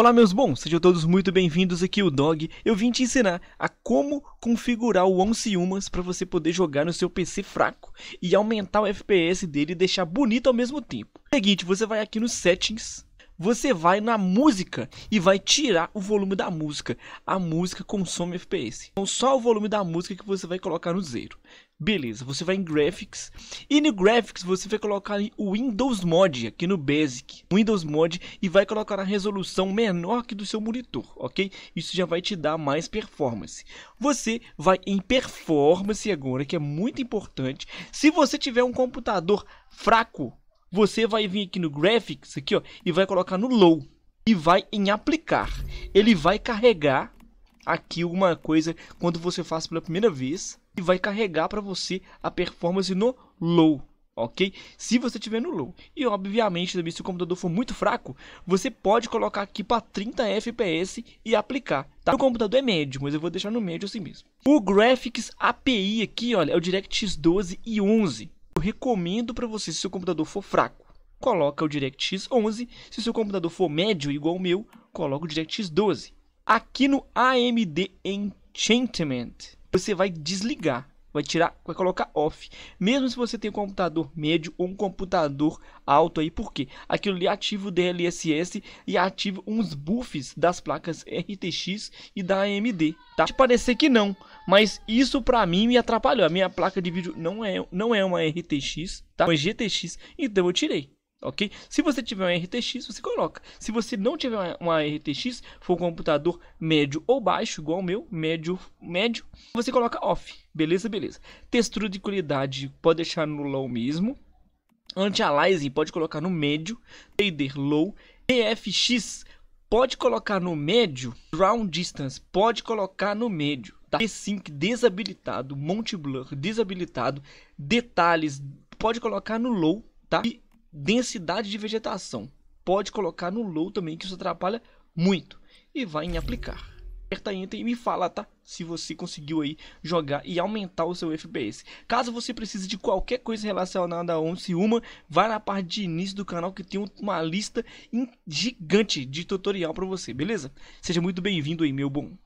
Olá meus bons, sejam todos muito bem-vindos aqui o Dog. Eu vim te ensinar a como configurar o Once Humans para você poder jogar no seu PC fraco e aumentar o FPS dele e deixar bonito ao mesmo tempo. Seguinte, você vai aqui nos settings, você vai na música e vai tirar o volume da música. A música consome FPS. Então só o volume da música que você vai colocar no zero. Beleza, você vai em Graphics e no Graphics você vai colocar o Windows Mod aqui no Basic, Windows Mod e vai colocar a resolução menor que do seu monitor, ok? Isso já vai te dar mais performance. Você vai em Performance agora, que é muito importante. Se você tiver um computador fraco, você vai vir aqui no Graphics aqui, ó, e vai colocar no Low e vai em Aplicar. Ele vai carregar aqui alguma coisa quando você faz pela primeira vez e vai carregar para você a performance no low, ok? Se você tiver no low. E obviamente também se o computador for muito fraco, você pode colocar aqui para 30 FPS e aplicar. Tá? O computador é médio, mas eu vou deixar no médio assim mesmo. O Graphics API aqui, olha, é o DirectX 12 e 11. Eu recomendo para você se seu computador for fraco, coloca o DirectX 11. Se seu computador for médio igual o meu, coloca o DirectX 12. Aqui no AMD Enchantment, você vai desligar, vai tirar, vai colocar off. Mesmo se você tem um computador médio ou um computador alto aí, por quê? Aquilo ali ativa o DLSS e ativa uns buffs das placas RTX e da AMD, tá? Pode parecer que não, mas isso pra mim me atrapalhou. A minha placa de vídeo não é, não é uma RTX, tá? Uma GTX, então eu tirei ok? Se você tiver uma RTX, você coloca. Se você não tiver uma RTX, for um computador médio ou baixo, igual o meu, médio, médio, você coloca off, beleza, beleza. Textura de qualidade pode deixar no low mesmo. Anti-aliasing pode colocar no médio, shader low, EFX pode colocar no médio, Ground Distance pode colocar no médio, tá? Sync desabilitado, Monte Blur desabilitado, detalhes pode colocar no low, tá? E densidade de vegetação. Pode colocar no low também, que isso atrapalha muito. E vai em aplicar. Aperta Enter e me fala, tá? Se você conseguiu aí jogar e aumentar o seu FPS. Caso você precise de qualquer coisa relacionada a Once Uma, vai na parte de início do canal que tem uma lista gigante de tutorial para você, beleza? Seja muito bem-vindo aí, meu bom.